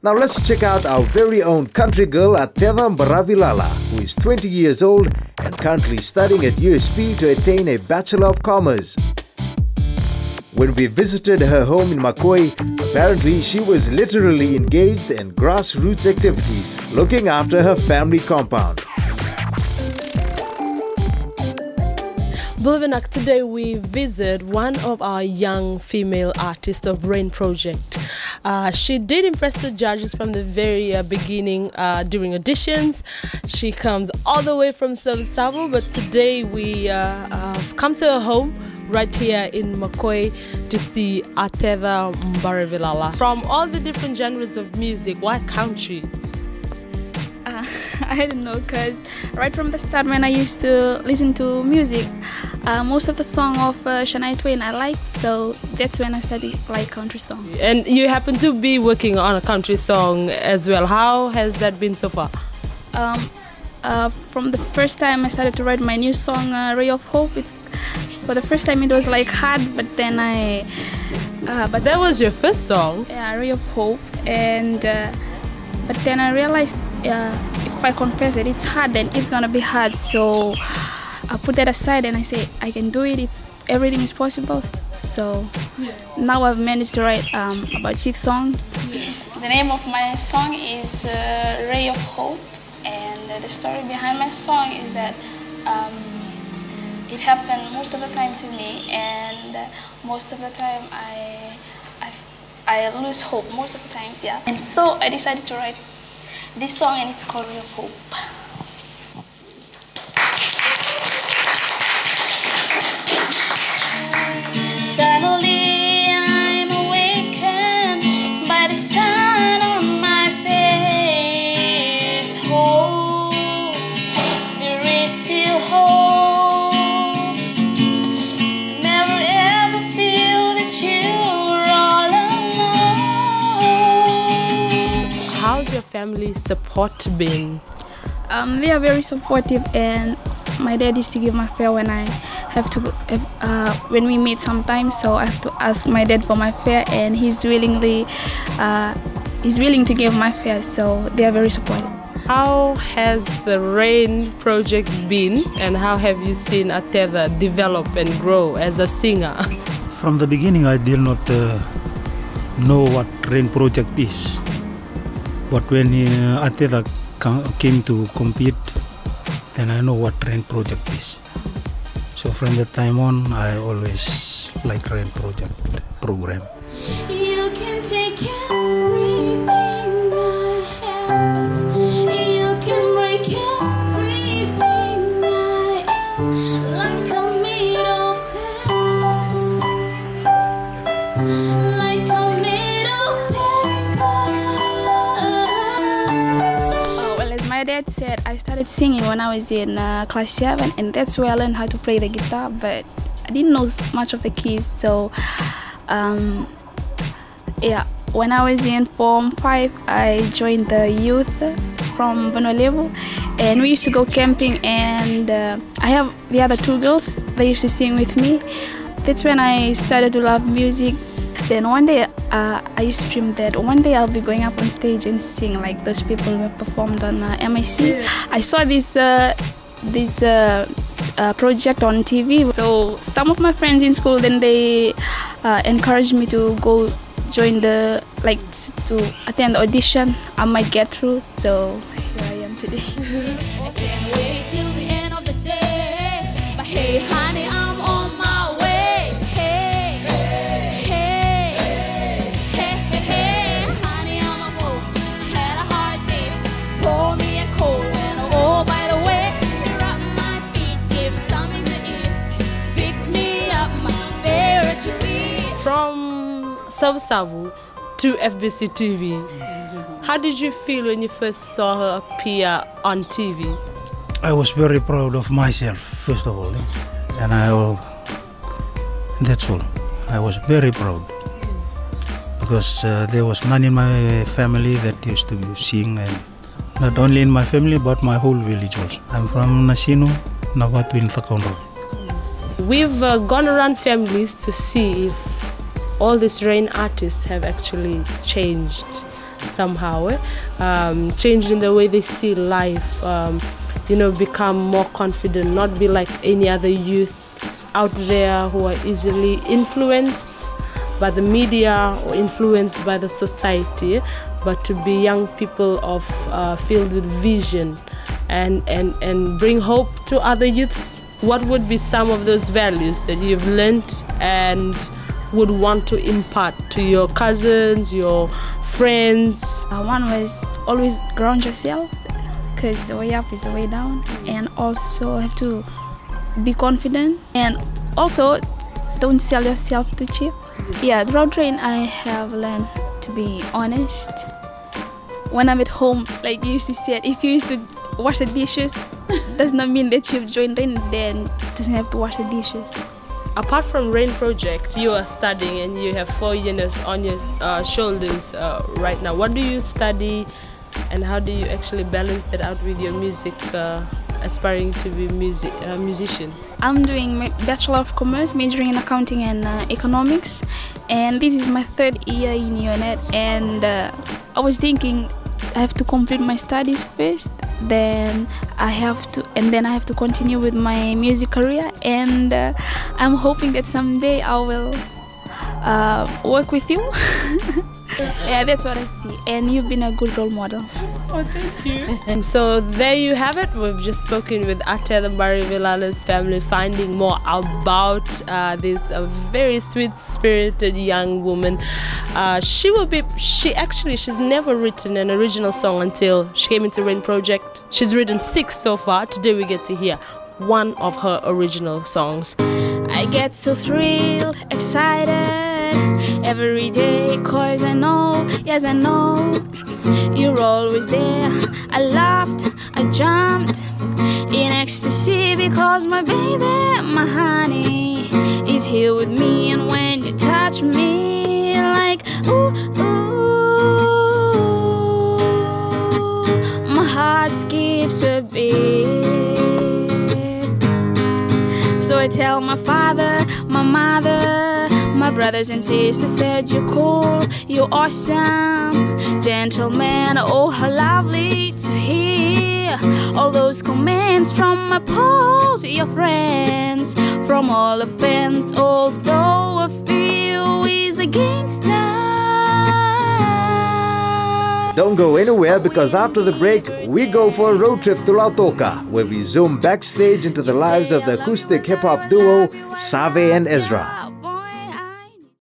Now let's check out our very own country girl Ateca Baravilala, who is 20 years old and currently studying at USP to attain a Bachelor of Commerce. When we visited her home in Makoi, apparently she was literally engaged in grassroots activities, looking after her family compound. Believe today we visit one of our young female artists of Rain Project. Uh, she did impress the judges from the very uh, beginning uh, during auditions. She comes all the way from Savusavu, but today we have uh, come to her home right here in Makoi to see Ateca Baravilala. From all the different genres of music, why country? I don't know, because right from the start when I used to listen to music, uh, most of the song of uh, Shania Twain I like, so that's when I started like country song. And you happen to be working on a country song as well. How has that been so far? Um, uh, from the first time I started to write my new song, uh, Ray of Hope, it's for the first time it was like hard, but then I. Uh, but that was your first song. Yeah, Ray of Hope, and uh, but then I realized uh, if I confess that it's hard, then it's gonna be hard. So I put that aside and I say I can do it. It's everything is possible. So yeah. now I've managed to write um, about six songs. Yeah. The name of my song is uh, Ray of Hope, and the story behind my song is that. Um, it happened most of the time to me and most of the time I, I, I lose hope most of the time, yeah. And so I decided to write this song and it's called Real Hope. Suddenly family support been? Um, they are very supportive, and my dad used to give my fare when I have to uh, when we meet sometimes. So I have to ask my dad for my fare, and he's willingly uh, he's willing to give my fare. So they are very supportive. How has the Rain project been, and how have you seen Ateca develop and grow as a singer? From the beginning, I did not uh, know what Rain project is. But when uh, Ateca came to compete, then I know what Rain Project is. So from that time on, I always like Rain Project program. Dad said I started singing when I was in uh, class 7 and that's where I learned how to play the guitar but I didn't know much of the keys so um, yeah. When I was in form 5 I joined the youth from Bonolevo and we used to go camping and uh, I have the other two girls they used to sing with me. That's when I started to love music then one day, uh, I used to dream that one day I'll be going up on stage and sing like those people who performed on uh, MIC. I saw this uh, this uh, uh, project on TV. So some of my friends in school then they uh, encouraged me to go join the like to attend the audition. I might get through. So here I am today. Savu Savu to FBC TV. How did you feel when you first saw her appear on TV? I was very proud of myself, first of all, and I, that's all. I was very proud because uh, there was none in my family that used to sing, and not only in my family but my whole village also. I'm from Nasinu, Navatu in Thakondro. We've uh, gone around families to see if all these rain artists have actually changed somehow, eh? um, changing the way they see life. Um, you know, become more confident, not be like any other youths out there who are easily influenced by the media or influenced by the society, but to be young people of uh, filled with vision and, and, and bring hope to other youths. What would be some of those values that you've learned and would want to impart to your cousins, your friends? Uh, one was always ground yourself because the way up is the way down, and also have to be confident and also don't sell yourself too cheap. Yeah, throughout train I have learned to be honest. When I'm at home, like you used to say, if you used to wash the dishes, does not mean that you've joined rain, then doesn't have to wash the dishes. Apart from Rain Project, you are studying and you have four years on your uh, shoulders uh, right now. What do you study and how do you actually balance that out with your music uh, aspiring to be music uh, musician i'm doing bachelor of commerce majoring in accounting and uh, economics and this is my third year in UNED and uh, i was thinking i have to complete my studies first then i have to and then i have to continue with my music career and uh, i'm hoping that someday i will uh, work with you yeah, that's what I see. And you've been a good role model. Oh, thank you. and so there you have it. We've just spoken with Ate Baravilala's family, finding more about uh, this uh, very sweet-spirited young woman. Uh, she will be. She actually, she's never written an original song until she came into Rain Project. She's written six so far. Today we get to hear one of her original songs. I get so thrilled, excited every day. Cause I know, yes, I know you're always there. I laughed, I jumped in ecstasy because my baby, my honey, is here with me. And when you touch me, ooh, my heart skips a beat. So I tell my father, my mother, my brothers and sisters said you're cool, you're awesome, gentlemen, Oh, how lovely to hear all those comments from my pals, your friends, from all fans. Although a few is against us. Don't go anywhere because after the break, we go for a road trip to Lautoka, where we zoom backstage into the lives of the acoustic hip hop duo Save and Ezra.